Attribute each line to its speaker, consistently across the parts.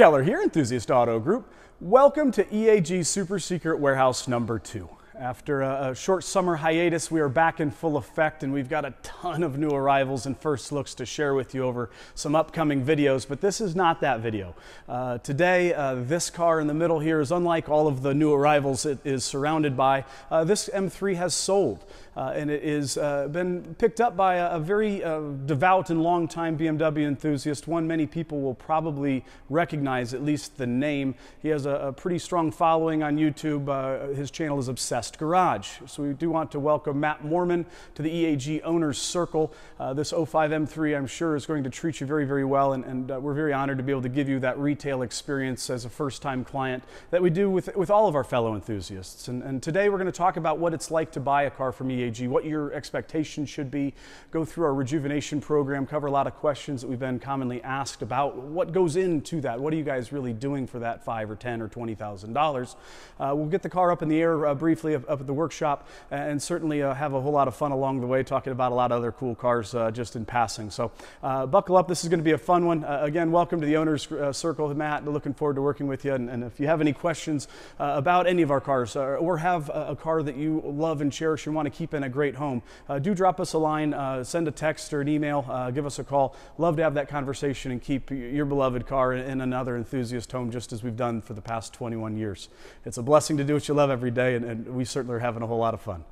Speaker 1: Keller here, Enthusiast Auto Group. Welcome to EAG Super Secret Warehouse number two. After a, a, short summer hiatus, we are back in full effect and we've got a ton of new arrivals and first looks to share with you over some upcoming videos, but this is not that video. Uh, today, uh, this car in the middle here is unlike all of the new arrivals it is surrounded by. Uh, this M3 has sold. Uh, and it has uh, been picked up by a, a very uh, devout and long-time BMW enthusiast, one many people will probably recognize, at least the name. He has a, a pretty strong following on YouTube. His channel is Obsessed Garage. So we do want to welcome Matt Moreman to the EAG Owners Circle. Uh, this 05 M3, I'm sure, is going to treat you very, very well, and, and uh, we're very honored to be able to give you that retail experience as a first-time client that we do with, with all of our fellow enthusiasts. And, and today we're going to talk about what it's like to buy a car from EAG EAG, what your expectations should be, go through our rejuvenation program, cover a lot of questions that we've been commonly asked about what goes into that. What are you guys really doing for that five or ten or twenty thousand uh, dollars? We'll get the car up in the air uh, briefly up, up, at the workshop, and certainly uh, have a whole lot of fun along the way, talking about a lot of other cool cars uh, just in passing. So uh, buckle up. This is going to be a fun one. Uh, again, welcome to the owners circle, Matt. Looking forward to working with you. And, and if you have any questions about any of our cars, or have a, car that you love and cherish and want to keep in a great home, uh, do drop us a line, uh, send a text or an email, uh, give us a call. Love to have that conversation and keep your beloved car in another enthusiast home just as we've done for the past 21 years. It's a blessing to do what you love every day, and, and we certainly are having a whole lot of fun.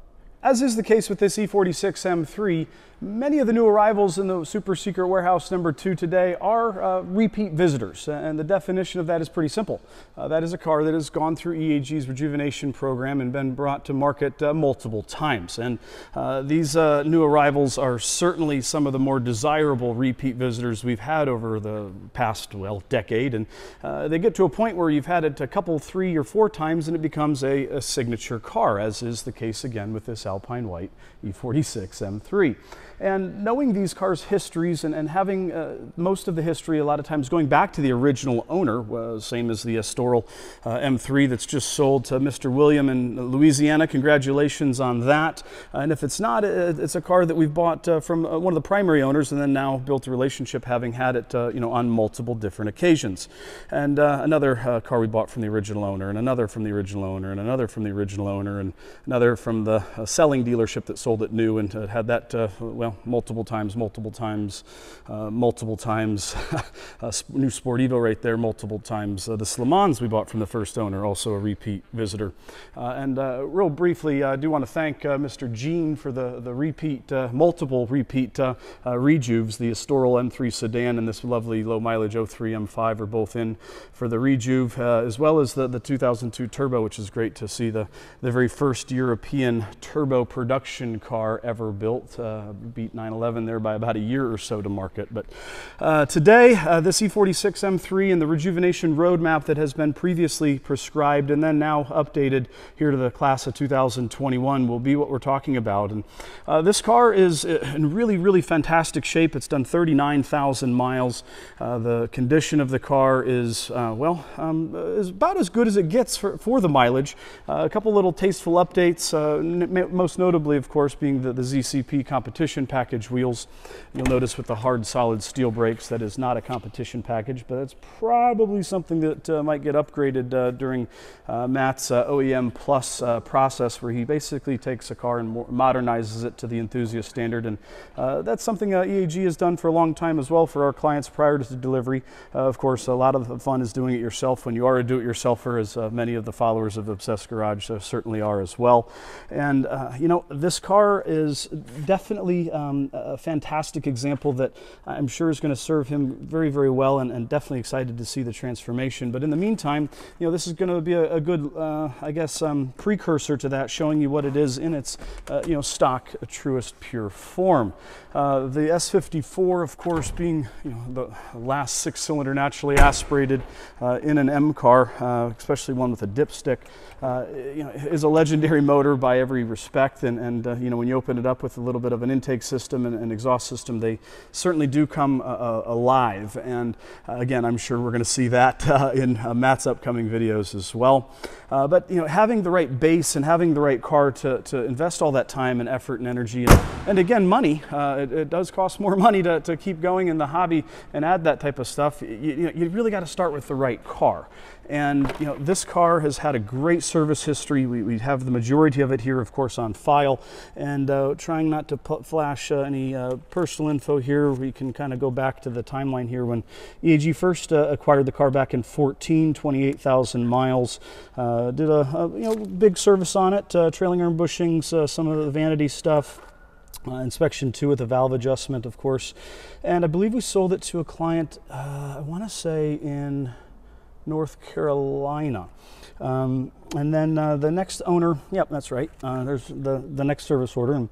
Speaker 1: As is the case with this E46 M3, Many of the new arrivals in the Super Secret Warehouse number two today are uh, repeat visitors, and the definition of that is pretty simple. Uh, that is a car that has gone through EAG's rejuvenation program and been brought to market uh, multiple times. And uh, these uh, new arrivals are certainly some of the more desirable repeat visitors we've had over the past, well, decade. And uh, they get to a point where you've had it a couple, three or four times, and it becomes a, a signature car, as is the case again with this Alpine White E46 M3. And knowing these cars' histories and, and having uh, most of the history a lot of times going back to the original owner, uh, same as the Estoril uh, M3 that's just sold to Mr. William in Louisiana. Congratulations on that. and if it's not, it's a car that we've bought uh, from uh, one of the primary owners and then now built a relationship having had it uh, you know, on multiple different occasions. And another car we bought from the original owner and another from the original owner and another from the original owner and another from the selling dealership that sold it new and had that, well, know, multiple times, multiple times, uh, multiple times. new Sportivo right there, multiple times. Uh, the Slamans we bought from the first owner, also a repeat visitor. Uh, and uh, real briefly, I do want to thank uh, Mr. Gene for the, the repeat, multiple repeat rejuves. The Estoril M3 sedan and this lovely low mileage 03 M5 are both in for the rejuve, as well as the, the 2002 Turbo, which is great to see the, the very first European turbo production car ever built beat 911 there by about a year or so to market. But uh, today, uh, this E46 M3 and the rejuvenation roadmap that has been previously prescribed and then now updated here to the class of 2021 will be what we're talking about. And uh, this car is in really, really fantastic shape. It's done 39,000 miles. Uh, the condition of the car is, uh, well, um, is about as good as it gets for, for the mileage. Uh, a couple little tasteful updates, most notably, of course, being the, the ZCP competition package wheels. You'll notice with the hard solid steel brakes that is not a competition package, but it's probably something that uh, might get upgraded uh, during uh, Matt's uh, OEM Plus uh, process where he basically takes a car and modernizes it to the enthusiast standard. And that's something EAG has done for a long time as well for our clients prior to delivery. of course, a lot of the fun is doing it yourself when you are a do-it-yourselfer, as many of the followers of Obsessed Garage certainly are as well. And, you know, this car is definitely um, a fantastic example that I'm sure is going to serve him very, very well and, and, definitely excited to see the transformation. But in the meantime, you know, this is going to be a, a good, uh, I guess, um, precursor to that, showing you what it is in its, uh, you know, stock, truest, pure form. Uh, the S54, of course, being you know, the last six-cylinder naturally aspirated uh, in an M car, uh, especially one with a dipstick, uh, you know, is a legendary motor by every respect. And, and you know, when you open it up with a little bit of an intake system and an exhaust system, they certainly do come uh, uh alive. And uh, again, I'm sure we're going to see that uh, in Matt's upcoming videos as well. but you know, having the right base and having the right car to, to invest all that time and effort and energy, and, and again, money. It, it, does cost more money to, to keep going in the hobby and add that type of stuff. You, you, know, you really got to start with the right car. And you know, this car has had a great service history. We, we have the majority of it here, of course, on file. And uh, trying not to put flash uh, any uh, personal info here, we can kind of go back to the timeline here when EAG first uh, acquired the car back in 14, 28,000 miles. Uh, did a, a, you know big service on it, uh, trailing arm bushings, some of the vanity stuff. Uh, inspection two with a valve adjustment, of course. And I believe we sold it to a client, I want to say in North Carolina. Um, and then uh, the next owner, yep, that's right. Uh, there's the, the next service order. And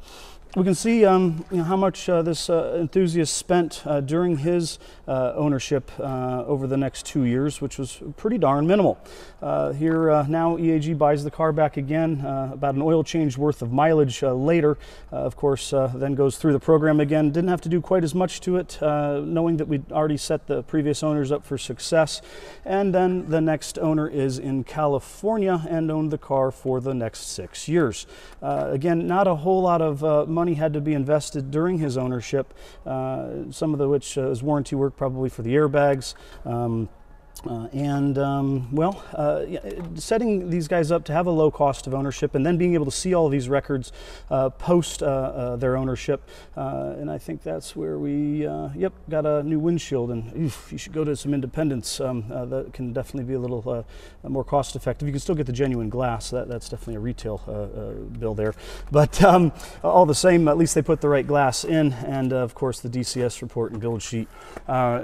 Speaker 1: we can see um, you know, how much uh, this uh, enthusiast spent uh, during his uh, ownership uh, over the next two years, which was pretty darn minimal. Uh, here now, EAG buys the car back again, about an oil change worth of mileage later. of course, then goes through the program again. Didn't have to do quite as much to it, knowing that we'd already set the previous owners up for success. And then the next owner is in California and owned the car for the next six years. again, not a whole lot of money had to be invested during his ownership, uh, some of the which uh, is warranty work probably for the airbags. Um, uh, and um, well, uh, setting these guys up to have a low cost of ownership and then being able to see all of these records uh, post uh, uh, their ownership. Uh, and I think that's where we, yep, got a new windshield. And oof, you should go to some independents. Um, that can definitely be a little more cost effective. You can still get the genuine glass. That, that's definitely a retail bill there. But um, all the same, at least they put the right glass in. And of course, the DCS report and build sheet.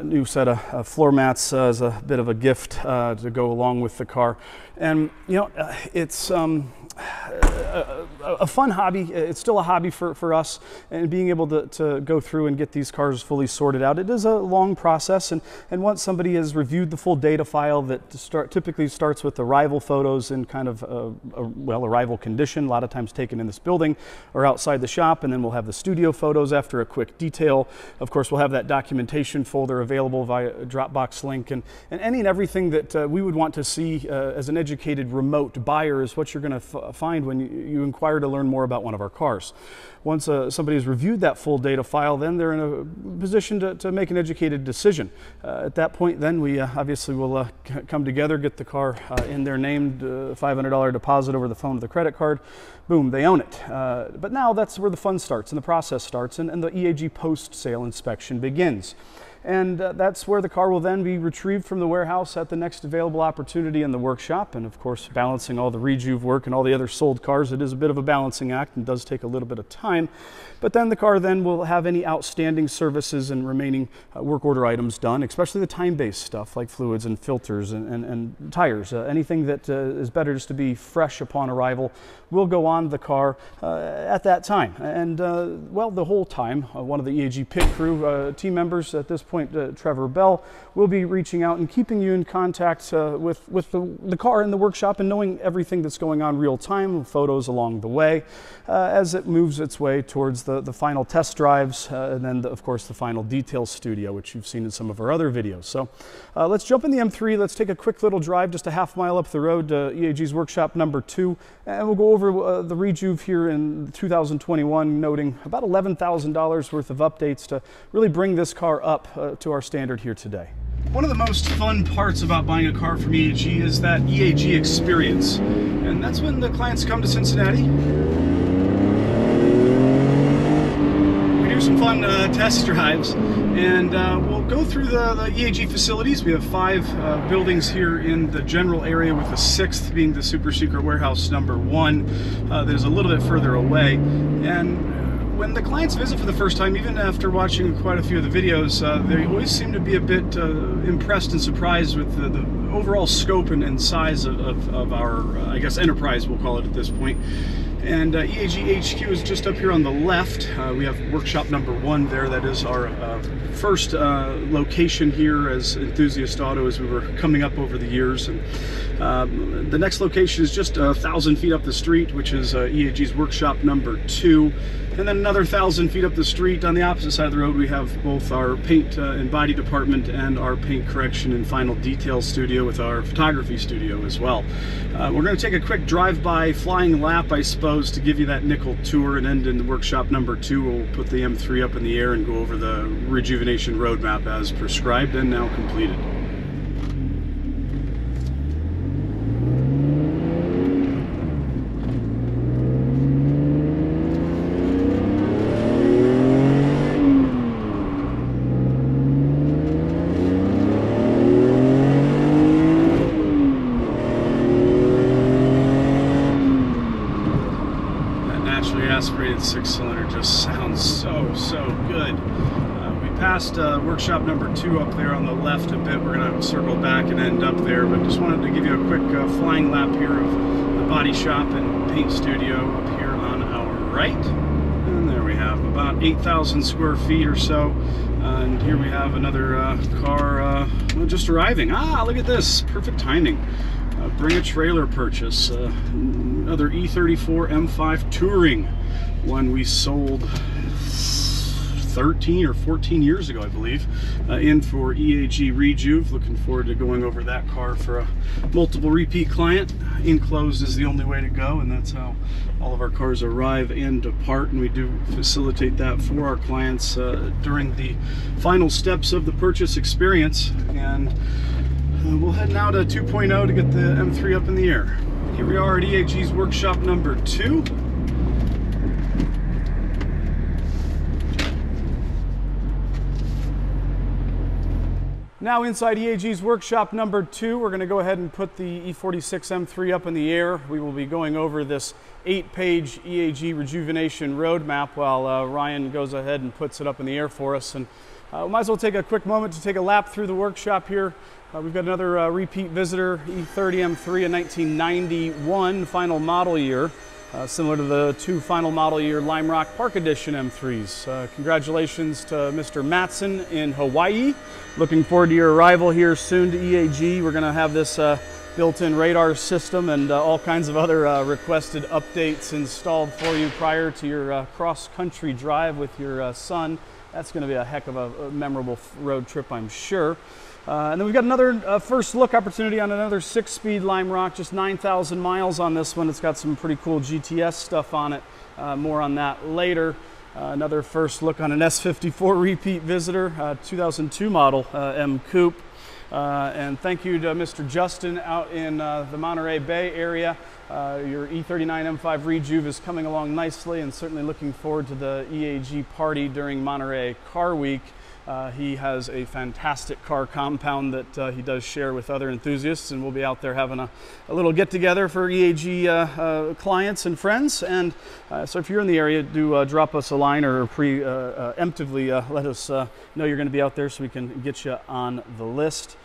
Speaker 1: new set of floor mats as a bit of a gift uh, to go along with the car. And, you know, uh, it's, um, a, a, fun hobby. It's still a hobby for, for us, and being able to, to go through and get these cars fully sorted out. It is a long process, and, and once somebody has reviewed the full data file that start, typically starts with arrival photos in kind of a, a, well arrival condition, a lot of times taken in this building or outside the shop, and then we'll have the studio photos after a quick detail. Of course, we'll have that documentation folder available via Dropbox link, and, and any and everything that uh, we would want to see uh, as an educated remote buyer is what you're going to find when you, you, inquire to learn more about one of our cars. Once uh, somebody has reviewed that full data file, then they're in a position to, to make an educated decision. Uh, at that point, then we uh, obviously will uh, come together, get the car in their named $500 deposit over the phone to the credit card. Boom, they own it. but now that's where the fun starts and the process starts, and, and the EAG post sale inspection begins and uh, that's where the car will then be retrieved from the warehouse at the next available opportunity in the workshop. And of course, balancing all the rejuve work and all the other sold cars, it is a bit of a balancing act and does take a little bit of time. But then the car then will have any outstanding services and remaining uh, work order items done, especially the time-based stuff like fluids and filters and, and, and tires. Uh, anything that uh, is better just to be fresh upon arrival will go on the car uh, at that time. And uh, well, the whole time, one of the EAG pit crew team members at this uh, Trevor Bell, will be reaching out and keeping you in contact uh, with, with the, the car in the workshop and knowing everything that's going on real time, photos along the way, uh, as it moves its way towards the, the final test drives, uh, and then, the, of course, the final detail studio, which you've seen in some of our other videos. So uh, let's jump in the M3. Let's take a quick little drive, just a half mile up the road to EAG's workshop number two, and we'll go over uh, the rejuve here in 2021, noting about $11,000 worth of updates to really bring this car up uh, to our standard here today. One of the most fun parts about buying a car from EAG is that EAG experience. And that's when the clients come to Cincinnati. We do some fun uh, test drives and uh, we'll go through the, the, EAG facilities. We have five uh, buildings here in the general area with the sixth being the super secret warehouse number one uh, that is a little bit further away. And when the clients visit for the first time, even after watching quite a few of the videos, uh, they always seem to be a bit uh, impressed and surprised with the, the overall scope and, and size of, of, of our, uh, I guess, enterprise, we'll call it at this point. And uh, EAG HQ is just up here on the left. Uh, we have workshop number one there. That is our uh, first location here as Enthusiast Auto as we were coming up over the years. And um, the next location is just a thousand feet up the street, which is EAG's workshop number two. And then another thousand feet up the street on the opposite side of the road, we have both our paint uh, and body department and our paint correction and final detail studio with our photography studio as well. Uh, we're going to take a quick drive-by flying lap, I suppose, to give you that nickel tour and end in the workshop number two. We'll put the M3 up in the air and go over the rejuvenation roadmap as prescribed and now completed. aspirated six cylinder just sounds so, so good. Uh, we passed uh, number two up there on the left a bit. We're going to circle back and end up there, but just wanted to give you a quick uh, flying lap here of the body shop and paint studio up here on our right. And there we have about 8,000 square feet or so. and here we have another uh, car uh, just arriving. Ah, look at this. Perfect timing. Uh, bring a trailer purchase. Uh, another E34 M5 Touring one we sold 13 or 14 years ago, I believe, uh, in for EAG Rejuve. Looking forward to going over that car for a multiple repeat client. Enclosed is the only way to go, and that's how all of our cars arrive and depart, and we do facilitate that for our clients uh, during the final steps of the purchase experience. And uh, we'll head now to 2.0 to get the M3 up in the air. Here we are at EAG's workshop number two. Now inside EAG's workshop number two, we're going to go ahead and put the E46 M3 up in the air. We will be going over this eight-page EAG rejuvenation roadmap while uh, Ryan goes ahead and puts it up in the air for us. And uh, we might as well take a quick moment to take a lap through the workshop here. Uh, we've got another uh, repeat visitor, E30 M3, a 1991 final model year. Uh, similar to the two final model year Lime Rock Park Edition M3s. Uh, congratulations to Mr. Matson in Hawaii. Looking forward to your arrival here soon to EAG. We're going to have this uh, built-in radar system and uh, all kinds of other uh, requested updates installed for you prior to your uh, cross-country drive with your son. That's going to be a heck of a, a memorable road trip, I'm sure. Uh, and then we've got another uh, first look opportunity on another six-speed Lime Rock, just 9,000 miles on this one. It's got some pretty cool GTS stuff on it. Uh, more on that later. Uh, another first look on an S54 repeat visitor, uh, 2002 model uh, M Coupe. and thank you to Mr. Justin out in the Monterey Bay area. your E39 M5 Rejuve is coming along nicely and certainly looking forward to the EAG party during Monterey Car Week. Uh, he has a fantastic car compound that uh, he does share with other enthusiasts, and we'll be out there having a, a little get together for EAG uh, uh, clients and friends. And uh, so, if you're in the area, do uh, drop us a line or preemptively let us know you're going to be out there so we can get you on the list.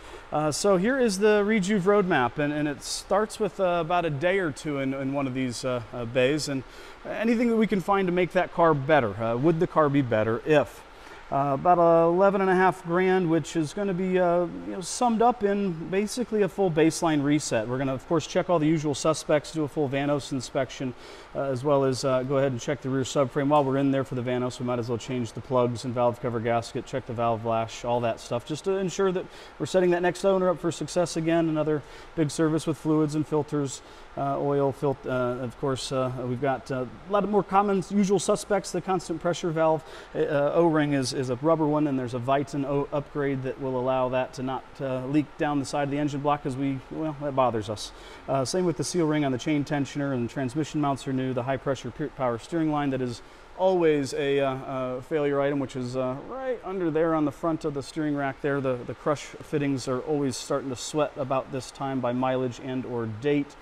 Speaker 1: so here is the Rejuve roadmap, and, and it starts with about a day or two in, in one of these bays, and anything that we can find to make that car better. would the car be better if? Uh, about 11 and a half grand, which is going to be uh, you know, summed up in basically a full baseline reset. We're going to, of course, check all the usual suspects, do a full Vanos inspection, uh, as well as uh, go ahead and check the rear subframe. While we're in there for the Vanos, we might as well change the plugs and valve cover gasket, check the valve lash, all that stuff, just to ensure that we're setting that next owner up for success again. Another big service with fluids and filters, uh, oil, filter. Of course, we've got a lot of more common usual suspects. The constant pressure valve O-ring is is a rubber one, and there's a o upgrade that will allow that to not uh, leak down the side of the engine block because we, well, that bothers us. Uh, same with the seal ring on the chain tensioner, and transmission mounts are new. The high pressure power steering line that is always a uh, uh, failure item, which is uh, right under there on the front of the steering rack there. The, the crush fittings are always starting to sweat about this time by mileage and or date.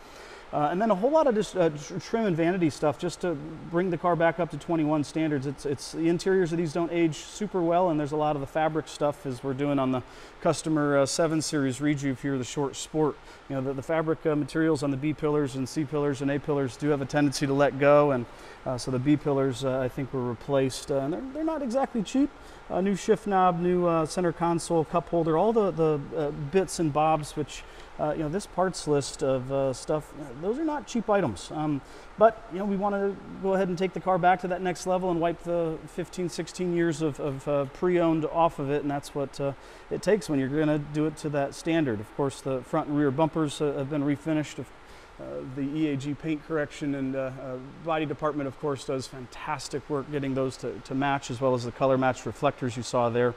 Speaker 1: Uh, and then a whole lot of just uh, trim and vanity stuff just to bring the car back up to 21 standards. It's, it's the interiors of these don't age super well, and there's a lot of the fabric stuff as we're doing on the customer uh, 7 Series Rejuve here, the short sport. You know, the, the fabric uh, materials on the B pillars and C pillars and A pillars do have a tendency to let go, and uh, so the B pillars uh, I think were replaced, and they're, they're not exactly cheap. A new shift knob, new center console, cup holder, all the, the bits and bobs which uh, you know, this parts list of uh, stuff, those are not cheap items. Um, but, you know, we want to go ahead and take the car back to that next level and wipe the 15, 16 years of, of uh, pre-owned off of it, and that's what uh, it takes when you're going to do it to that standard. Of course, the front and rear bumpers uh, have been refinished. Uh, the EAG paint correction and uh, uh, body department, of course, does fantastic work getting those to, to match, as well as the color matched reflectors you saw there.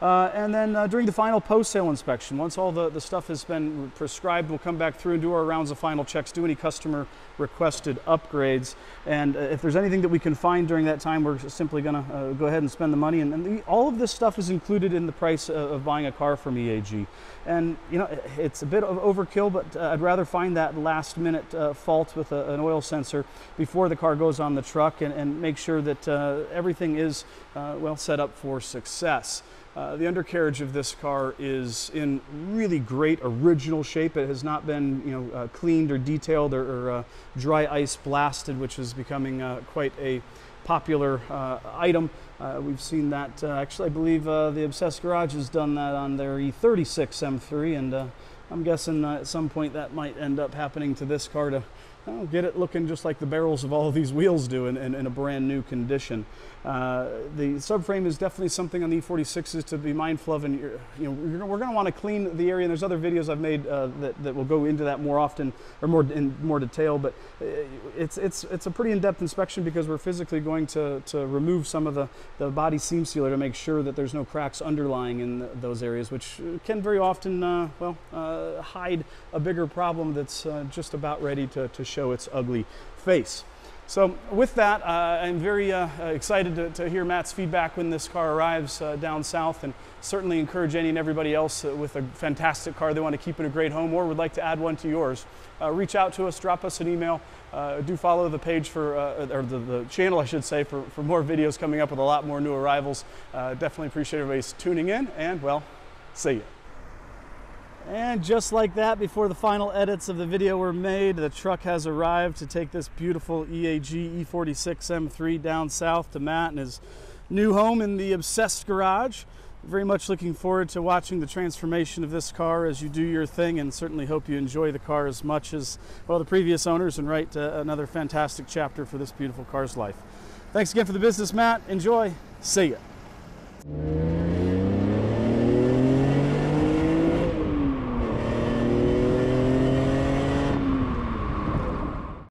Speaker 1: Uh, and then uh, during the final post-sale inspection, once all the, the stuff has been prescribed, we'll come back through and do our rounds of final checks, do any customer requested upgrades. And uh, if there's anything that we can find during that time, we're simply going to uh, go ahead and spend the money. And, and the, all of this stuff is included in the price of buying a car from EAG. And you know, it's a bit of overkill, but uh, I'd rather find that last minute uh, fault with a, an oil sensor before the car goes on the truck and, and make sure that everything is well set up for success. Uh, the undercarriage of this car is in really great original shape. It has not been you know, uh, cleaned or detailed or, or uh, dry ice blasted, which is becoming uh, quite a popular uh, item. we've seen that, actually I believe the Obsessed Garage has done that on their E36 M3 and I'm guessing at some point that might end up happening to this car to oh, get it looking just like the barrels of all of these wheels do in, in, in a brand new condition. Uh, the subframe is definitely something on the E46s to be mindful of, and you know we're going to want to clean the area. And there's other videos I've made uh, that, that will go into that more often or more in more detail. But uh, it's it's it's a pretty in-depth inspection because we're physically going to to remove some of the the body seam sealer to make sure that there's no cracks underlying in the, those areas, which can very often uh, well uh, hide a bigger problem that's uh, just about ready to to show its ugly face. So with that, uh, I'm very uh, excited to, to, hear Matt's feedback when this car arrives uh, down south and certainly encourage any and everybody else uh, with a fantastic car they want to keep in a great home or would like to add one to yours. Uh, reach out to us, drop us an email. Uh, do follow the page for, or the, the, channel I should say, for, for more videos coming up with a lot more new arrivals. definitely appreciate everybody's tuning in and well, see you. And just like that, before the final edits of the video were made, the truck has arrived to take this beautiful EAG E46 M3 down south to Matt and his new home in the Obsessed Garage. Very much looking forward to watching the transformation of this car as you do your thing and certainly hope you enjoy the car as much as, well, the previous owners and write uh, another fantastic chapter for this beautiful car's life. Thanks again for the business, Matt. Enjoy. See ya.